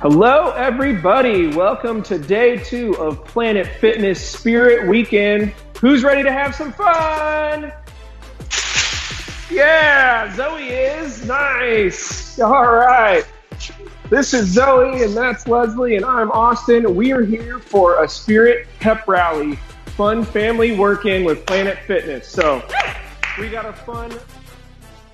Hello, everybody. Welcome to day two of Planet Fitness Spirit Weekend. Who's ready to have some fun? Yeah, Zoe is. Nice. All right. This is Zoe, and that's Leslie, and I'm Austin. We are here for a Spirit Pep Rally, fun family work in with Planet Fitness. So, we got a fun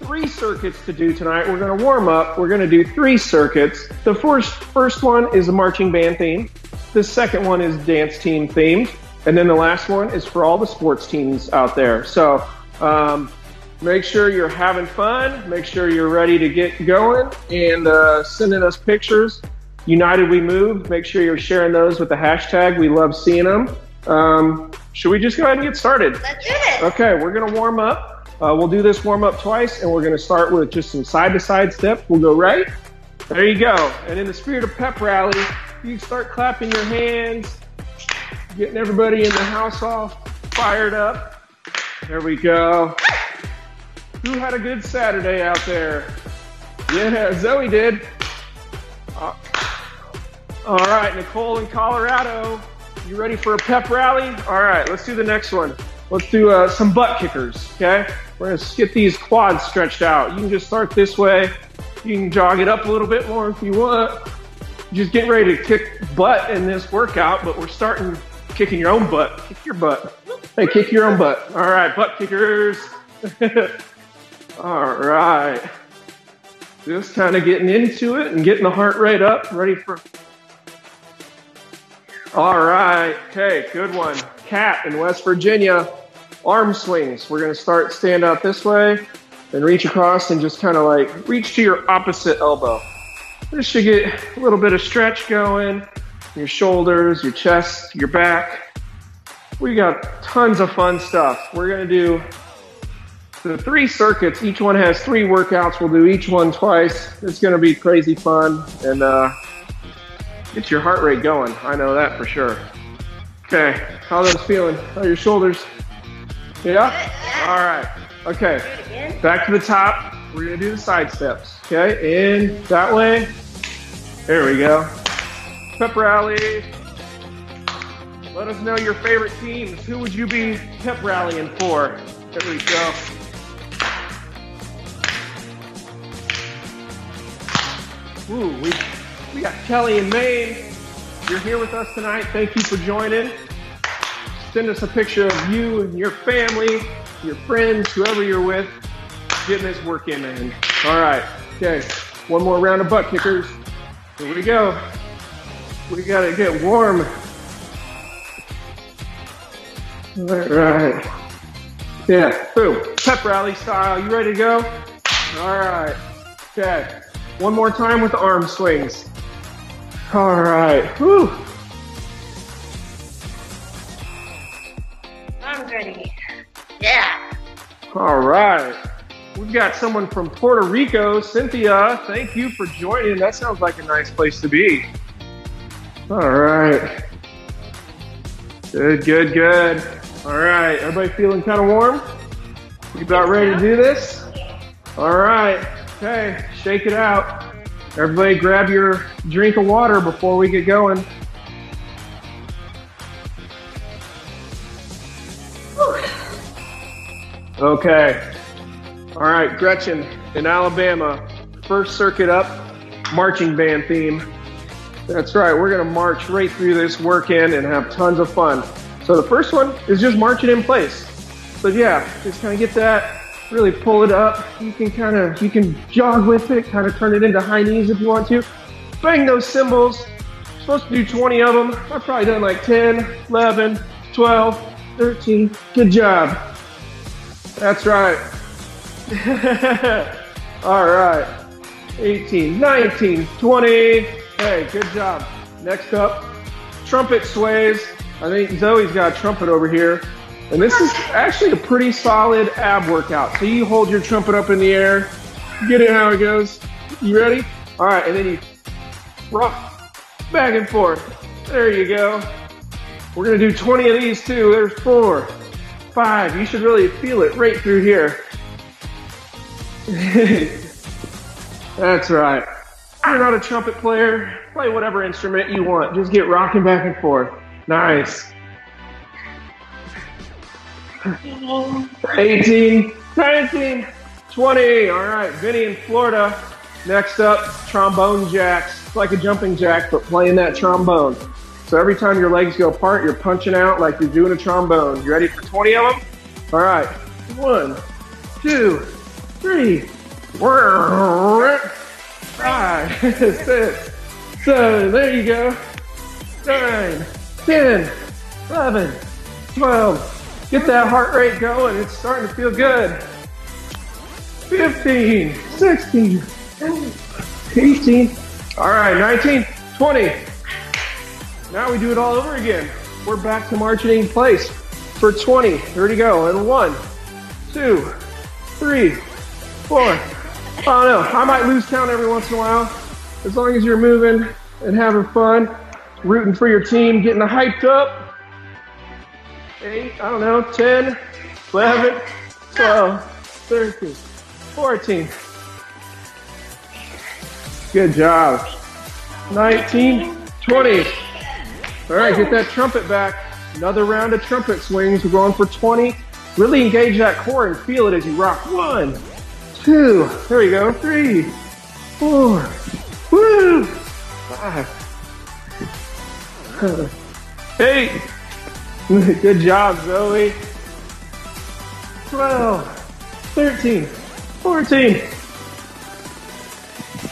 three circuits to do tonight. We're going to warm up. We're going to do three circuits. The first first one is a marching band theme. The second one is dance team themed, and then the last one is for all the sports teams out there. So um, make sure you're having fun. Make sure you're ready to get going and uh, sending us pictures. United We Move. Make sure you're sharing those with the hashtag. We love seeing them. Um, should we just go ahead and get started? Let's do it. Okay, we're going to warm up. Uh, we'll do this warm up twice, and we're going to start with just some side to side steps. We'll go right. There you go. And in the spirit of pep rally, you start clapping your hands, getting everybody in the house all fired up. There we go. Who had a good Saturday out there? Yeah, Zoe did. Uh, all right, Nicole in Colorado. You ready for a pep rally? All right, let's do the next one. Let's do uh, some butt kickers, okay? We're gonna get these quads stretched out. You can just start this way. You can jog it up a little bit more if you want. Just get ready to kick butt in this workout, but we're starting kicking your own butt. Kick your butt. Hey, kick your own butt. All right, butt kickers. All right. Just kind of getting into it and getting the heart rate up, ready for. All right. Okay, good one. Cat in West Virginia arm swings. We're going to start stand out this way, then reach across and just kind of like reach to your opposite elbow. This should get a little bit of stretch going, your shoulders, your chest, your back. We got tons of fun stuff. We're going to do the three circuits. Each one has three workouts. We'll do each one twice. It's going to be crazy fun and uh, get your heart rate going. I know that for sure. Okay, how those feeling? How are your shoulders? Yeah? All right. Okay. Back to the top. We're going to do the side steps. Okay. In that way. There we go. Pep rally. Let us know your favorite teams. Who would you be pep rallying for? There we go. Ooh, we, we got Kelly and Maine. You're here with us tonight. Thank you for joining send us a picture of you and your family, your friends, whoever you're with, getting this work in, man. All right. Okay. One more round of butt kickers. Here we go. We got to get warm. All right. Yeah. Boom. Pep rally style. You ready to go? All right. Okay. One more time with the arm swings. All right. Whew. ready. Yeah. All right. We've got someone from Puerto Rico, Cynthia. Thank you for joining. That sounds like a nice place to be. All right. Good, good, good. All right. Everybody feeling kind of warm? You about ready to do this? All right. Okay. Shake it out. Everybody grab your drink of water before we get going. Okay. All right, Gretchen in Alabama, first circuit up, marching band theme. That's right, we're going to march right through this work in and have tons of fun. So the first one is just marching in place. So yeah, just kind of get that, really pull it up. You can kind of, you can jog with it, kind of turn it into high knees if you want to. Bang those cymbals. Supposed to do 20 of them. I've probably done like 10, 11, 12, 13. Good job. That's right. All right. 18, 19, 20. Hey, good job. Next up, trumpet sways. I think Zoe's got a trumpet over here. And this is actually a pretty solid ab workout. So you hold your trumpet up in the air. Get it how it goes. You ready? All right, and then you rock back and forth. There you go. We're gonna do 20 of these too. There's four, five. You should really feel it right through here. That's right. you're not a trumpet player, play whatever instrument you want. Just get rocking back and forth. Nice. 18, 19, 20. All right, Vinny in Florida. Next up, trombone jacks. It's like a jumping jack, but playing that trombone. So every time your legs go apart, you're punching out like you're doing a trombone. You ready for 20 of them? All right. One, two, three, five, six, seven. There you go. Nine, 10, 11, 12. Get that heart rate going. It's starting to feel good. 15, 16, 18. All right, 19, 20. Now we do it all over again. We're back to marching in place for 20. Here we go. And one, two, three, four. Oh no, I might lose count every once in a while. As long as you're moving and having fun, rooting for your team, getting hyped up. Eight, I don't know, 10, 11, 12, 13, 14. Good job. 19, 20. All right, get that trumpet back. Another round of trumpet swings. We're going for 20. Really engage that core and feel it as you rock. One, two, there you go. Three, four, woo, five, eight. Good job, Zoe. 12, 13, 14.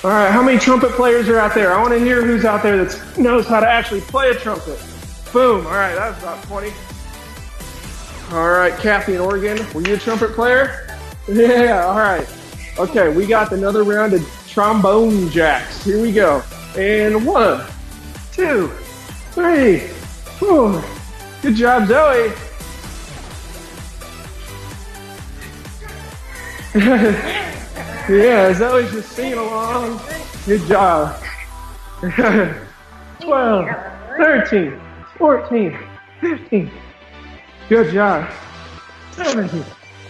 All right, how many trumpet players are out there? I want to hear who's out there that knows how to actually play a trumpet. Boom. All right, that was about 20. All right, Kathy in Oregon, were you a trumpet player? Yeah, all right. Okay, we got another round of trombone jacks. Here we go. And one, two, three, four. Good job, Zoe. yeah, as Zoe's just singing along. Good job. 12, 13, 14, 15. Good job. 17,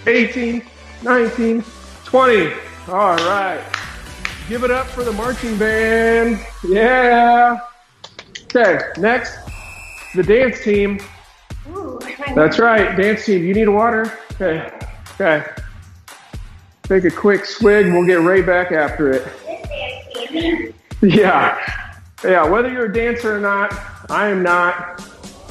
18, 19, 20. All right. Give it up for the marching band. Yeah. Okay, next, the dance team. Ooh, That's right, dance team. You need water? Okay. Okay. Take a quick swig. We'll get right back after it. Yeah. Yeah, whether you're a dancer or not, I am not.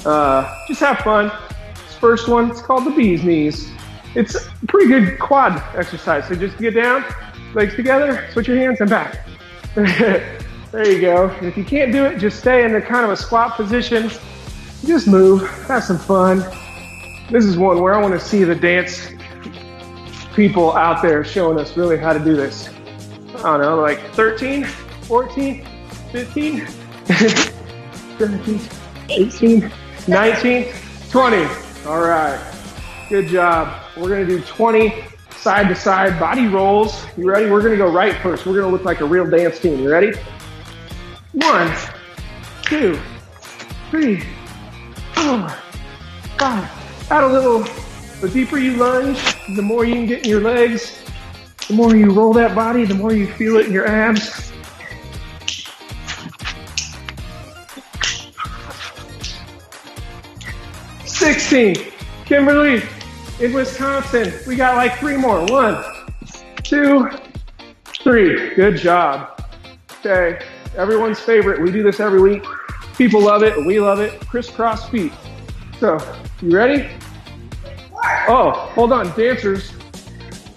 Uh, just have fun. This first one, it's called the bee's knees. It's a pretty good quad exercise. So just get down, legs together, switch your hands and back. there you go. And if you can't do it, just stay in the kind of a squat position. Just move, have some fun. This is one where I want to see the dance people out there showing us really how to do this. I don't know, like 13, 14, 15, 17, 18, 19, 20. All right. Good job. We're going to do 20 side to side body rolls. You ready? We're going to go right first. We're going to look like a real dance team. You ready? One, two, three, four, five. Add a little, the deeper you lunge, the more you can get in your legs. The more you roll that body, the more you feel it in your abs. Sixteen. Kimberly, in Wisconsin, we got like three more. One, two, three. Good job. Okay. Everyone's favorite. We do this every week. People love it. We love it. Crisscross feet. So, you ready? Oh, hold on, dancers.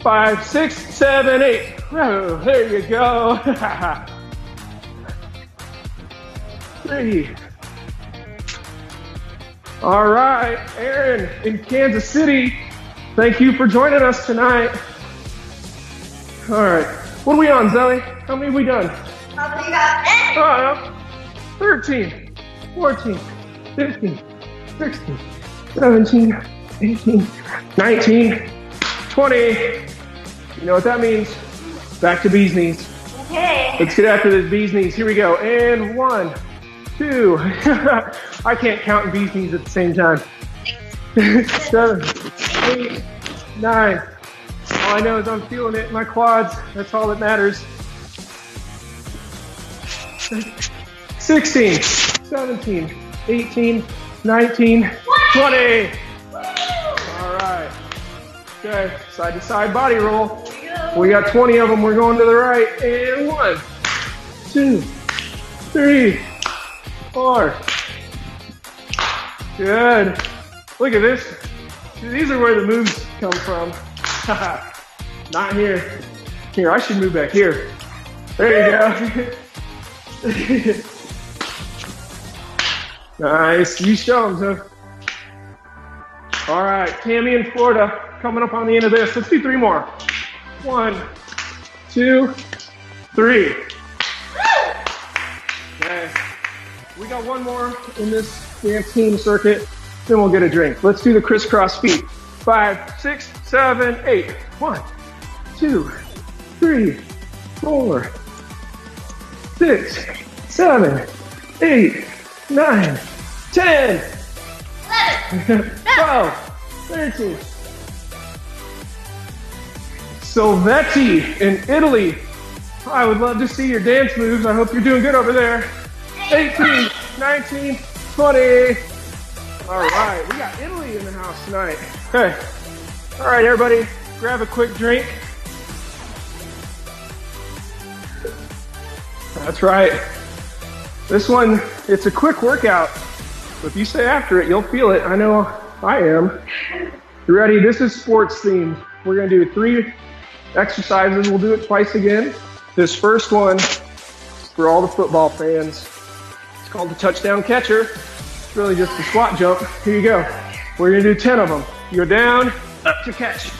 Five, six, seven, eight. Oh, there you go. Three. All right, Aaron in Kansas City. Thank you for joining us tonight. All right, what are we on, Zoe? How many have we done? Uh, 13, 14, 15, 16, 17, 18, 19, 20. You know what that means? Back to bees knees. Okay. Let's get after this bees knees. Here we go. And one, two. I can't count bees knees at the same time. Seven, eight, nine. All I know is I'm feeling it in my quads. That's all that matters. 16, 17, 18, 19, 20. Okay, side to side body roll. We got 20 of them. We're going to the right. And one, two, three, four. Good. Look at this. These are where the moves come from. Not here. Here, I should move back here. There you go. nice. You show them, huh? All right, Tammy in Florida coming up on the end of this. Let's do three more. One, two, three. Okay. We got one more in this dance team circuit, then we'll get a drink. Let's do the crisscross feet. Five, six, seven, eight. One, two, three, four, six, seven, eight, nine, ten, twelve, thirteen. Silvetti in Italy. I would love to see your dance moves. I hope you're doing good over there. 18, 19, 20. All right, we got Italy in the house tonight. Okay. All right, everybody, grab a quick drink. That's right. This one, it's a quick workout. If you stay after it, you'll feel it. I know I am. You ready? This is sports themed. We're going to do three exercises. We'll do it twice again. This first one, for all the football fans, it's called the touchdown catcher. It's really just a squat jump. Here you go. We're going to do 10 of them. You go down, up to catch.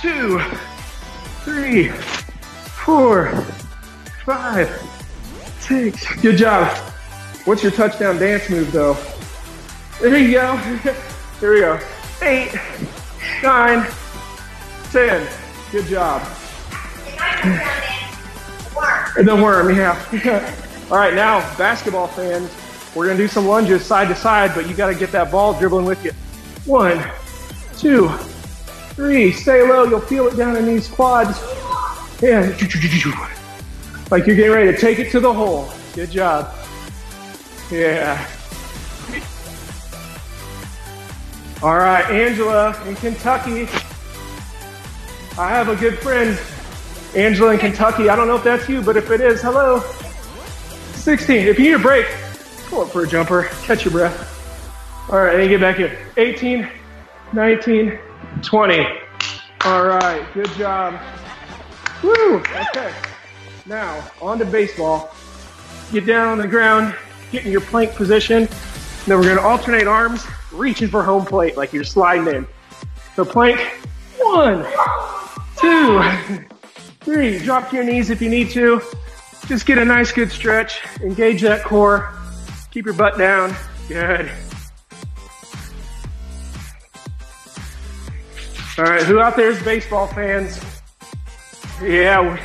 Two, three, four, five, six. Good job. What's your touchdown dance move though? There you go. Here we go. Eight, nine, ten. Good job. And the worm, yeah. All right, now basketball fans, we're gonna do some lunges side to side, but you gotta get that ball dribbling with you. One, two, three. Stay low. You'll feel it down in these quads. Yeah. Like you're getting ready to take it to the hole. Good job. Yeah. All right, Angela in Kentucky. I have a good friend, Angela in Kentucky. I don't know if that's you, but if it is, hello. 16. If you need a break, pull up for a jumper. Catch your breath. All right, and get back here. 18, 19, 20. All right, good job. Woo! Okay. Now, on to baseball. Get down on the ground, get in your plank position. Then we're going to alternate arms, reaching for home plate like you're sliding in. So plank, one, two, three. Drop to your knees if you need to. Just get a nice good stretch. Engage that core. Keep your butt down. Good. All right, who out there is baseball fans? Yeah.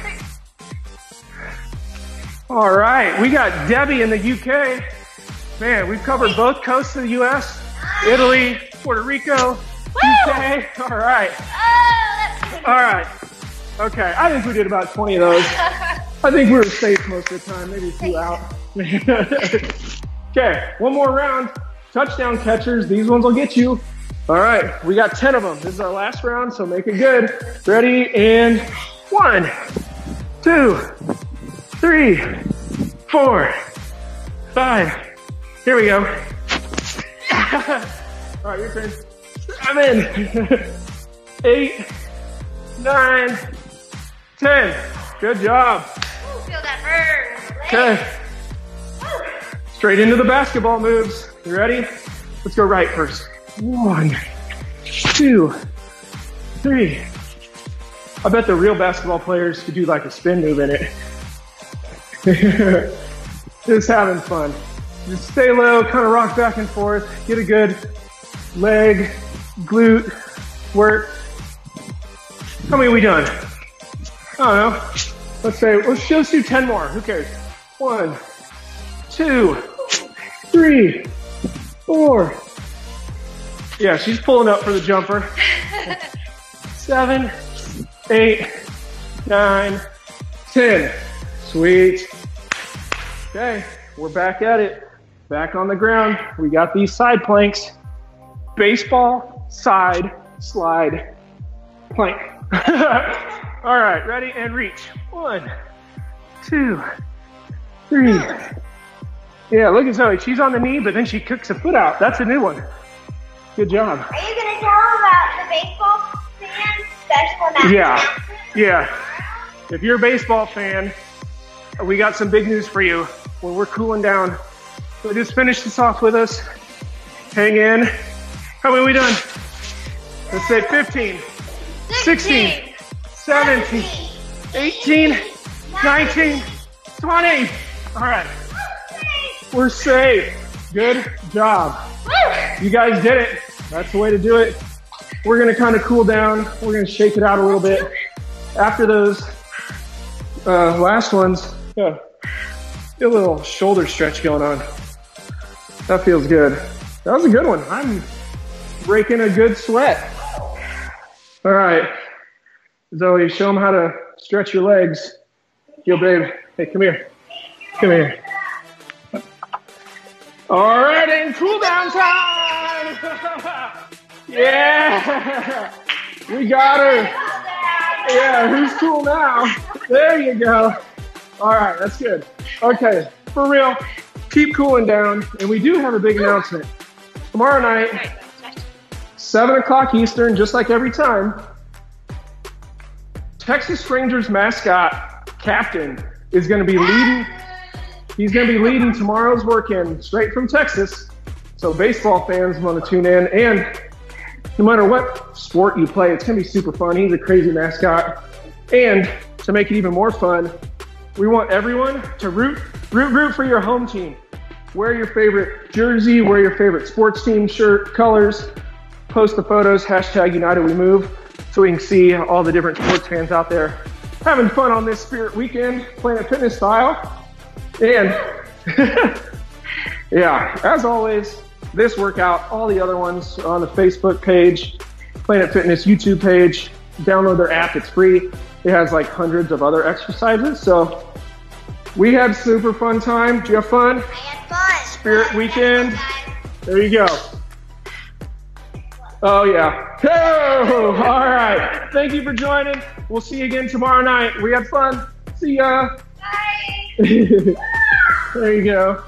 All right, we got Debbie in the UK. Man, we've covered both coasts of the U.S., Italy, Puerto Rico, UK. All right. Uh, All right. Okay, I think we did about 20 of those. I think we were safe most of the time, maybe a few out. okay, one more round. Touchdown catchers. These ones will get you. All right, we got 10 of them. This is our last round, so make it good. Ready? And one, two, three, four, five. Here we go. All right, your turn. Seven, eight, nine, ten. Good job. Ooh, feel that burn. Okay. Straight into the basketball moves. You ready? Let's go right first. One, two, three. I bet the real basketball players could do like a spin move in it. Just having fun. Just stay low, kind of rock back and forth, get a good leg, glute work. How many are we done? I don't know. Let's say, let's just do 10 more. Who cares? One, two, three, four. Yeah, she's pulling up for the jumper. Seven, eight, nine, ten. Sweet. Okay, we're back at it. Back on the ground. We got these side planks. Baseball side slide plank. All right, ready and reach. One, two, three. Yeah, look at Zoe. She's on the knee, but then she kicks a foot out. That's a new one. Good job. Are you gonna tell about the baseball fan special announcement? Yeah, yeah. If you're a baseball fan, we got some big news for you. When we're cooling down, so just finish this off with us. Hang in. How many we done? Let's say 15, 16, 17, 18, 19, 20. All right. We're safe. Good job. You guys did it. That's the way to do it. We're going to kind of cool down. We're going to shake it out a little bit. After those uh, last ones, yeah, a little shoulder stretch going on. That feels good. That was a good one. I'm breaking a good sweat. All right. Zoe, show them how to stretch your legs. Yo, babe. Hey, come here. Come here. All right, and cool down time. yeah. We got her. Yeah, who's cool now? There you go. All right, that's good. Okay, for real, keep cooling down. And we do have a big announcement. Tomorrow night, 7 o'clock Eastern, just like every time, Texas Rangers mascot, Captain, is going to be leading. He's going to be leading tomorrow's work-in straight from Texas. So baseball fans want to tune in. And no matter what sport you play, it's going to be super fun. He's a crazy mascot. And to make it even more fun, we want everyone to root, root, root for your home team. Wear your favorite jersey, wear your favorite sports team shirt, colors, post the photos, hashtag United We Move, so we can see all the different sports fans out there having fun on this Spirit Weekend, Planet Fitness style. And yeah, as always, this workout, all the other ones on the Facebook page, Planet Fitness YouTube page. Download their app, it's free. It has like hundreds of other exercises. So we had super fun time. Did you have fun? I had fun. Spirit Fun, weekend. There you go. Oh yeah. Oh, all right. Thank you for joining. We'll see you again tomorrow night. We had fun. See ya. Bye. there you go.